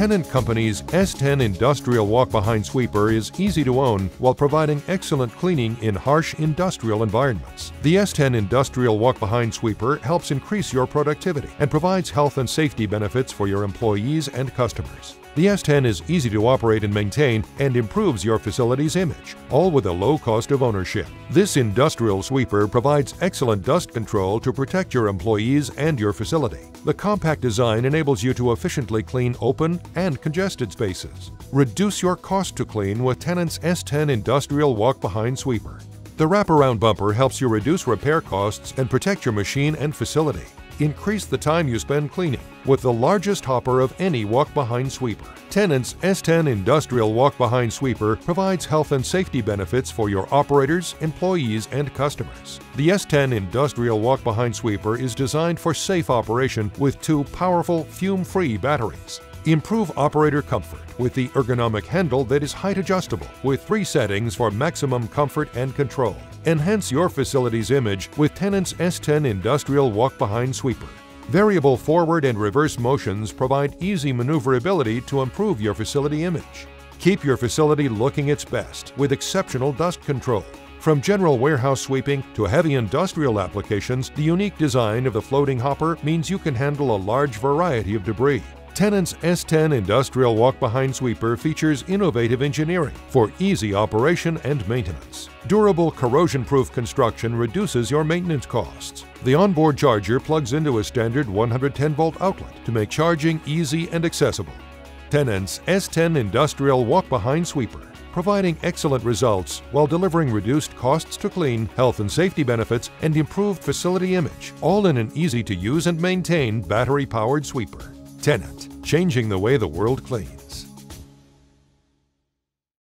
Tennant Company's S10 Industrial Walk-Behind Sweeper is easy to own while providing excellent cleaning in harsh industrial environments. The S10 Industrial Walk-Behind Sweeper helps increase your productivity and provides health and safety benefits for your employees and customers. The S10 is easy to operate and maintain and improves your facility's image, all with a low cost of ownership. This industrial sweeper provides excellent dust control to protect your employees and your facility. The compact design enables you to efficiently clean open and congested spaces. Reduce your cost to clean with Tennant's S10 Industrial Walk-Behind Sweeper. The wraparound bumper helps you reduce repair costs and protect your machine and facility increase the time you spend cleaning with the largest hopper of any walk-behind sweeper. Tennant's S10 Industrial Walk-Behind Sweeper provides health and safety benefits for your operators, employees, and customers. The S10 Industrial Walk-Behind Sweeper is designed for safe operation with two powerful fume-free batteries. Improve operator comfort with the ergonomic handle that is height adjustable with three settings for maximum comfort and control. Enhance your facility's image with Tennant's S10 Industrial Walk-Behind Sweeper. Variable forward and reverse motions provide easy maneuverability to improve your facility image. Keep your facility looking its best with exceptional dust control. From general warehouse sweeping to heavy industrial applications, the unique design of the floating hopper means you can handle a large variety of debris. Tennant's S10 Industrial Walk-Behind Sweeper features innovative engineering for easy operation and maintenance. Durable, corrosion-proof construction reduces your maintenance costs. The onboard charger plugs into a standard 110-volt outlet to make charging easy and accessible. Tennant's S10 Industrial Walk-Behind Sweeper providing excellent results while delivering reduced costs to clean, health and safety benefits, and improved facility image, all in an easy to use and maintain battery powered sweeper. Tennant changing the way the world cleans.